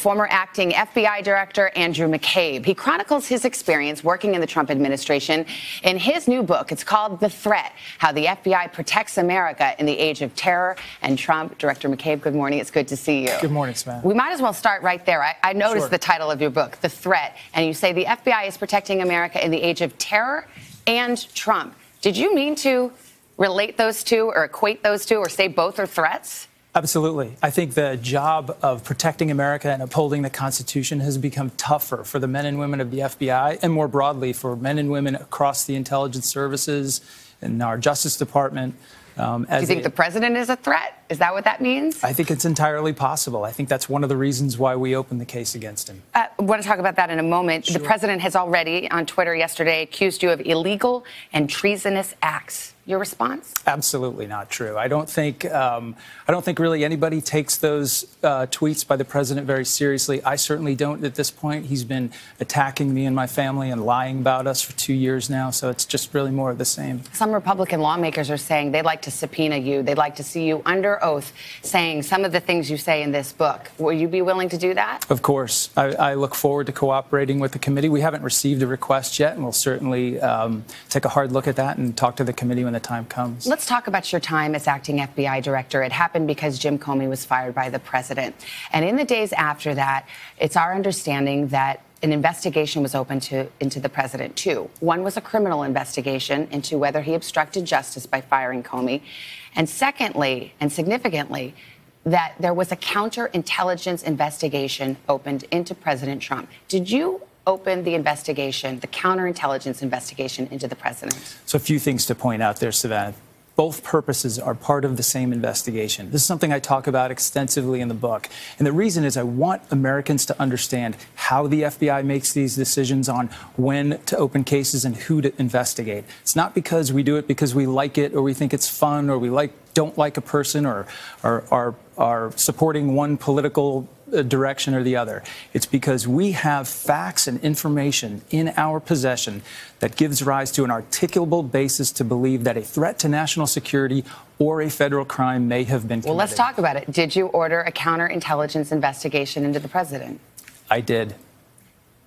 former acting FBI director Andrew McCabe. He chronicles his experience working in the Trump administration in his new book. It's called The Threat How the FBI Protects America in the Age of Terror and Trump. Director McCabe, good morning. It's good to see you. Good morning, Savannah. We might as well start right there. I, I noticed Sure. the title of your book, The Threat, and you say the FBI is protecting America in the age of terror and Trump. Did you mean to relate those two or equate those two or say both are threats? Absolutely. I think the job of protecting America and upholding the Constitution has become tougher for the men and women of the FBI and more broadly for men and women across the intelligence services and our Justice Department. Um, Do you think the president is a threat? Is that what that means? I think it's entirely possible. I think that's one of the reasons why we opened the case against him. Uh, I want to talk about that in a moment. The president has already, on Twitter yesterday, accused you of illegal and treasonous acts. Your response? Absolutely not true. I don't think um, I don't think really anybody takes those uh, tweets by the president very seriously. I certainly don't at this point. He's been attacking me and my family and lying about us for two years now. So it's just really more of the same. Some Republican lawmakers are saying they'd like to subpoena you. They'd like to see you under oath saying some of the things you say in this book. Will you be willing to do that? Of course, I, I look forward to cooperating with the committee. We haven't received a request yet, and we'll certainly um, take a hard look at that and talk to the committee when the time comes. Let's talk about your time as acting FBI director. It happened because Jim Comey was fired by the president. And in the days after that, it's our understanding that an investigation was opened to, into the president, too. One was a criminal investigation into whether he obstructed justice by firing Comey. And secondly, and significantly, that there was a counterintelligence investigation opened into President Trump. Did you open the investigation, the counterintelligence investigation into the president? So, a few things to point out there, Savannah. Both purposes are part of the same investigation. This is something I talk about extensively in the book. And the reason is I want Americans to understand how the FBI makes these decisions on when to open cases and who to investigate. It's not because we do it because we like it or we think it's fun or we like don't like a person or are, supporting one political Uh, direction or the other. It's because we have facts and information in our possession that gives rise to an articulable basis to believe that a threat to national security or a federal crime may have been committed. Well, let's talk about it. Did you order a counterintelligence investigation into the president? I did.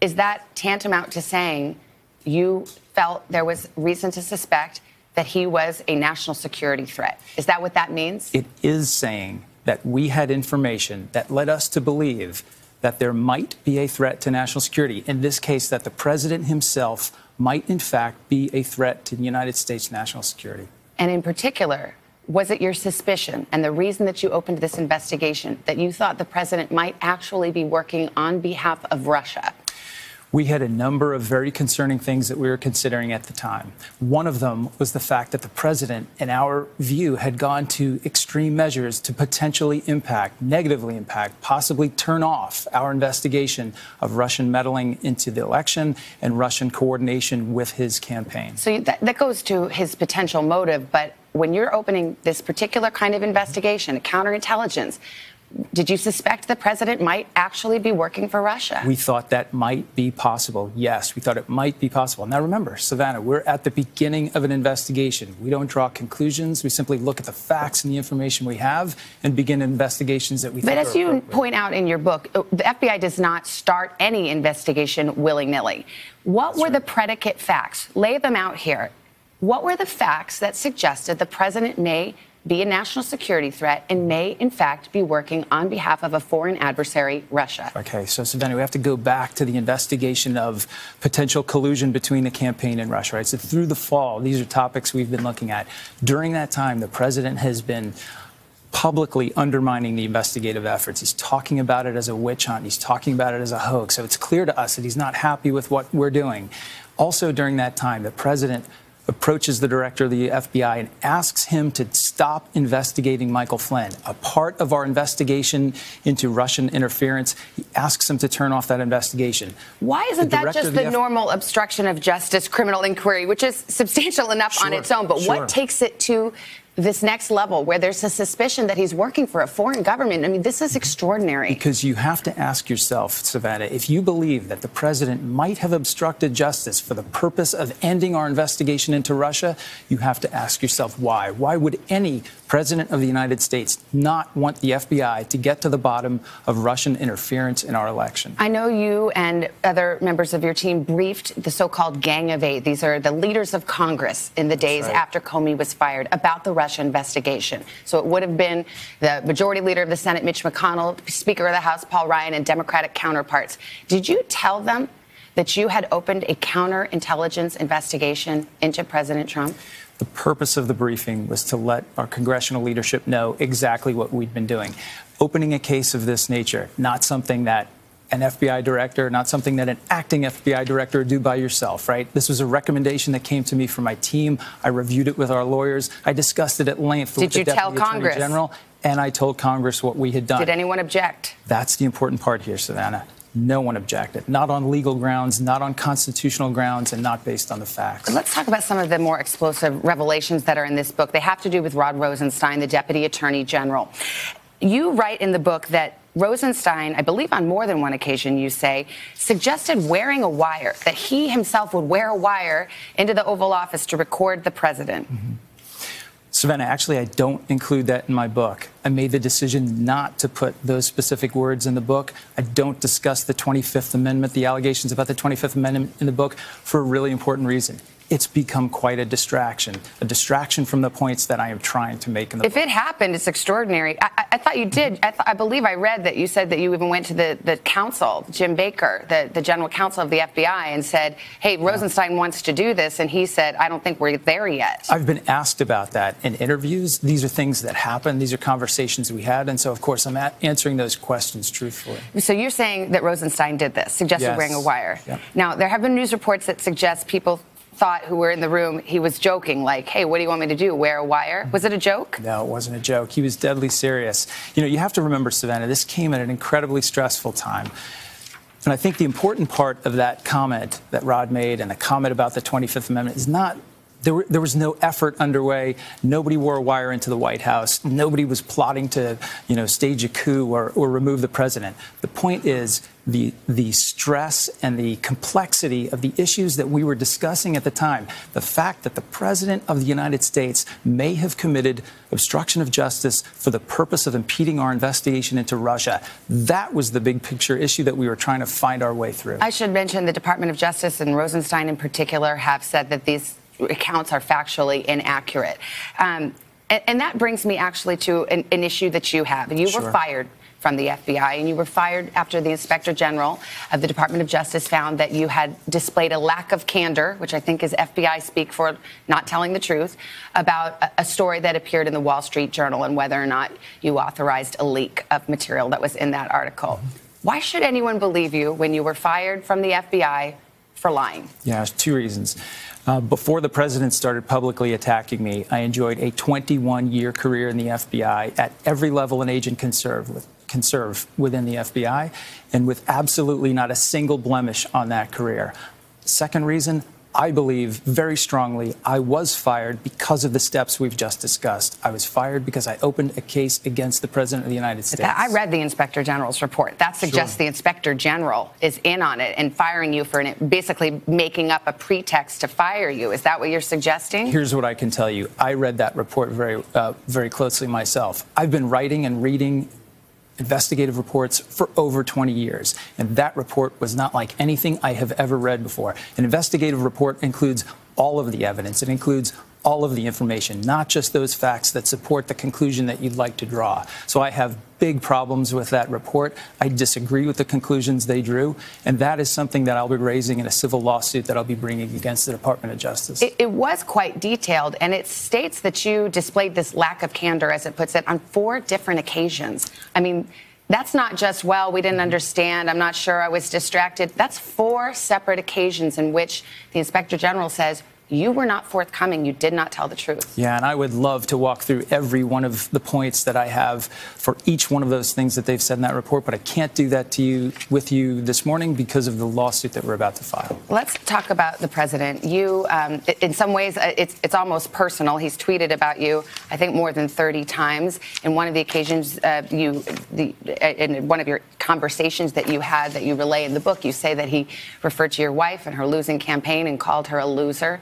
Is that tantamount to saying you felt there was reason to suspect that he was a national security threat? Is that what that means? It is saying that we had information that led us to believe that there might be a threat to national security. In this case, that the president himself might, in fact, be a threat to the United States national security. And in particular, was it your suspicion and the reason that you opened this investigation that you thought the president might actually be working on behalf of Russia? We had a number of very concerning things that we were considering at the time. One of them was the fact that the president, in our view, had gone to extreme measures to potentially impact, negatively impact, possibly turn off our investigation of Russian meddling into the election and Russian coordination with his campaign. So that, that goes to his potential motive, but when you're opening this particular kind of investigation, counterintelligence, did you suspect the president might actually be working for Russia? We thought that might be possible. Yes, we thought it might be possible. Now remember, Savannah, we're at the beginning of an investigation. We don't draw conclusions. We simply look at the facts and the information we have and begin investigations that we but as you point out in your book, uh, the FBI does not start any investigation willy nilly. What were the predicate facts? Lay them out here. What were the facts that suggested the president may be a national security threat and may, in fact, be working on behalf of a foreign adversary, Russia? Okay, so Savannah, we have to go back to the investigation of potential collusion between the campaign and Russia, right? So through the fall, these are topics we've been looking at. During that time, the president has been publicly undermining the investigative efforts. He's talking about it as a witch hunt. He's talking about it as a hoax. So it's clear to us that he's not happy with what we're doing. Also, during that time, the president approaches the director of the FBI and asks him to stop investigating Michael Flynn. A part of our investigation into Russian interference, he asks him to turn off that investigation. Why isn't that just the, the F- normal obstruction of justice criminal inquiry, which is substantial enough on its own? But sure. what takes it to this next level where there's a suspicion that he's working for a foreign government. I mean, this is extraordinary. Because you have to ask yourself, Savannah, if you believe that the president might have obstructed justice for the purpose of ending our investigation into Russia, you have to ask yourself why. Why would any president of the United States not want the FBI to get to the bottom of Russian interference in our election? I know you and other members of your team briefed the so called Gang of Eight. These are the leaders of Congress in the days right. after Comey was fired about the Russia investigation. So it would have been the Majority Leader of the Senate, Mitch McConnell, Speaker of the House, Paul Ryan, and Democratic counterparts. Did you tell them that you had opened a counterintelligence investigation into President Trump? The purpose of the briefing was to let our congressional leadership know exactly what we'd been doing. Opening a case of this nature, not something that an FBI director, not something that an acting FBI director would do by yourself, right? This was a recommendation that came to me from my team. I reviewed it with our lawyers. I discussed it at length Did with the you Deputy tell Attorney Congress? General, and I told Congress what we had done. Did anyone object? That's the important part here, Savannah. No one objected, not on legal grounds, not on constitutional grounds, and not based on the facts. Let's talk about some of the more explosive revelations that are in this book. They have to do with Rod Rosenstein, the Deputy Attorney General. You write in the book that Rosenstein, I believe on more than one occasion, you say, suggested wearing a wire, that he himself would wear a wire into the Oval Office to record the president. Mm-hmm. Savannah, actually, I don't include that in my book. I made the decision not to put those specific words in the book. I don't discuss the 25th Amendment, the allegations about the 25th Amendment in the book, for a really important reason it's become quite a distraction, a distraction from the points that I am trying to make in the If book. it happened, it's extraordinary. I, I thought you did. I, th- I, believe I read that you said that you even went to the, the counsel, Jim Baker, the, the general counsel of the FBI, and said, hey, Rosenstein yeah. wants to do this. And he said, I don't think we're there yet. I've been asked about that in interviews. These are things that happen. These are conversations we had. And so, of course, I'm answering those questions truthfully. So you're saying that Rosenstein did this, suggested yes. wearing a wire. Yep. Now, there have been news reports that suggest people thought who were in the room he was joking like hey what do you want me to do wear a wire? Was it a joke? No it wasn't a joke. He was deadly serious. You know you have to remember savannah this came at an incredibly stressful time. And i think the important part of that comment that rod made and the comment about the 25th amendment is not there, were, there, was no effort underway. Nobody wore a wire into the White House. Nobody was plotting to, you know, stage a coup or, or remove the president. The point is the, the stress and the complexity of the issues that we were discussing at the time. The fact that the president of the United States may have committed obstruction of justice for the purpose of impeding our investigation into Russia. That was the big picture issue that we were trying to find our way through. I should mention the Department of Justice and Rosenstein in particular have said that these accounts are factually inaccurate. Um, and, and, that brings me actually to an, an issue that you have. You sure. were fired from the FBI, and you were fired after the Inspector General of the Department of Justice found that you had displayed a lack of candor, which I think is FBI speak for not telling the truth, about a, a story that appeared in the Wall Street Journal and whether or not you authorized a leak of material that was in that article. Why should anyone believe you when you were fired from the FBI for lying? Yeah, two reasons. Uh, before the president started publicly attacking me, I enjoyed a 21 year career in the FBI at every level an agent can serve, with, can serve within the FBI, and with absolutely not a single blemish on that career. Second reason, I believe very strongly I was fired because of the steps we've just discussed. I was fired because I opened a case against the President of the United States. I read the Inspector General's report. That suggests sure. the Inspector General is in on it and firing you for an, basically making up a pretext to fire you. Is that what you're suggesting? Here's what I can tell you. I read that report very, uh, very closely myself. I've been writing and reading investigative reports for over 20 years. And that report was not like anything I have ever read before. An investigative report includes all of the evidence, it includes all of the information, not just those facts that support the conclusion that you'd like to draw. So I have big problems with that report. I disagree with the conclusions they drew, and that is something that I'll be raising in a civil lawsuit that I'll be bringing against the Department of Justice. It, it was quite detailed, and it states that you displayed this lack of candor, as it puts it, on four different occasions. I mean, that's not just, well, we didn't understand, I'm not sure, I was distracted. That's four separate occasions in which the Inspector General says, you were not forthcoming. You did not tell the truth. Yeah, and I would love to walk through every one of the points that I have for each one of those things that they've said in that report, but I can't do that to you with you this morning because of the lawsuit that we're about to file. Let's talk about the president. You, um, in some ways, uh, it's it's almost personal. He's tweeted about you, I think, more than 30 times. In one of the occasions, uh, you, the, uh, in one of your conversations that you had that you relay in the book, you say that he referred to your wife and her losing campaign and called her a loser.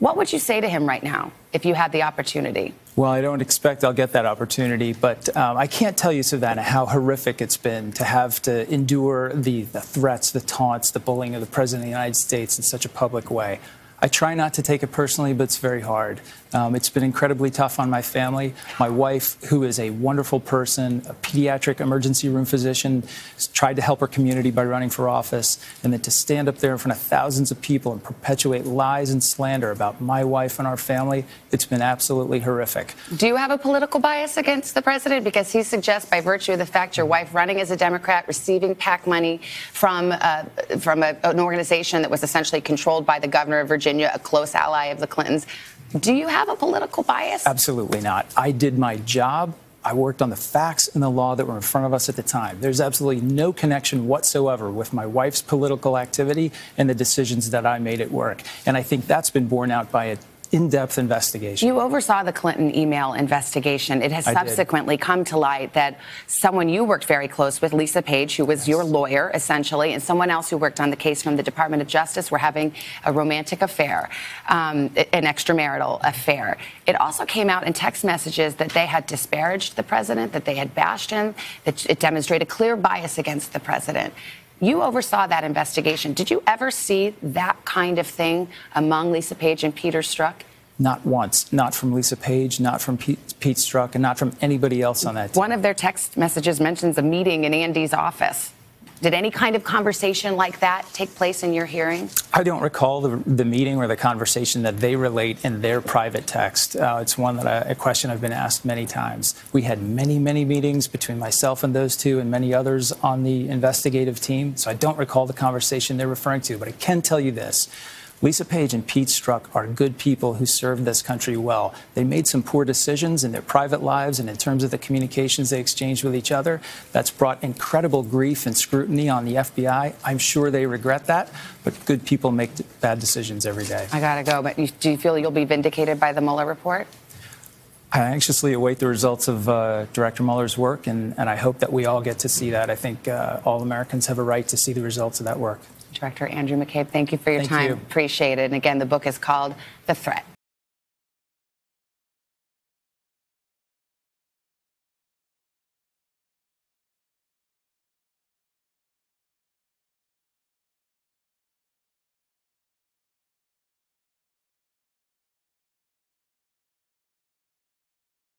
What would you say to him right now if you had the opportunity? Well, I don't expect I'll get that opportunity, but um, I can't tell you, Savannah, how horrific it's been to have to endure the, the threats, the taunts, the bullying of the President of the United States in such a public way. I try not to take it personally, but it's very hard. Um, it's been incredibly tough on my family. My wife, who is a wonderful person, a pediatric emergency room physician, tried to help her community by running for office, and then to stand up there in front of thousands of people and perpetuate lies and slander about my wife and our family, it's been absolutely horrific. Do you have a political bias against the president? Because he suggests, by virtue of the fact your wife running as a Democrat, receiving PAC money from uh, from a, an organization that was essentially controlled by the governor of Virginia, a close ally of the Clintons. Do you have a political bias? Absolutely not. I did my job. I worked on the facts and the law that were in front of us at the time. There's absolutely no connection whatsoever with my wife's political activity and the decisions that I made at work. And I think that's been borne out by a in-depth investigation. You oversaw the Clinton email investigation. It has I did. subsequently come to light that someone you worked very close with, Lisa Page, who was your lawyer essentially, and someone else who worked on the case from the Department of Justice were having a romantic affair, um, an extramarital affair. It also came out in text messages that they had disparaged the president, that they had bashed him, that it demonstrated clear bias against the president. You oversaw that investigation. Did you ever see that kind of thing among Lisa Page and Peter Strzok? Not once. Not from Lisa Page, not from Pete, Pete Strzok, and not from anybody else on that team. One of their text messages mentions a meeting in Andy's office. Did any kind of conversation like that take place in your hearing? I don't recall the, the meeting or the conversation that they relate in their private text. Uh, it's one that I, a question I've been asked many times. We had many, many meetings between myself and those two and many others on the investigative team, so I don't recall the conversation they're referring to, but I can tell you this. Lisa Page and Pete Strzok are good people who served this country well. They made some poor decisions in their private lives and in terms of the communications they exchanged with each other. That's brought incredible grief and scrutiny on the FBI. I'm sure they regret that, but good people make bad decisions every day. I got to go, but you, do you feel you'll be vindicated by the Mueller report? I anxiously await the results of uh, Director Mueller's work, and, and, I hope that we all get to see that. I think uh, all Americans have a right to see the results of that work. Director Andrew McCabe, thank you for your thank time. You. Appreciate it. And again, the book is called The Threat.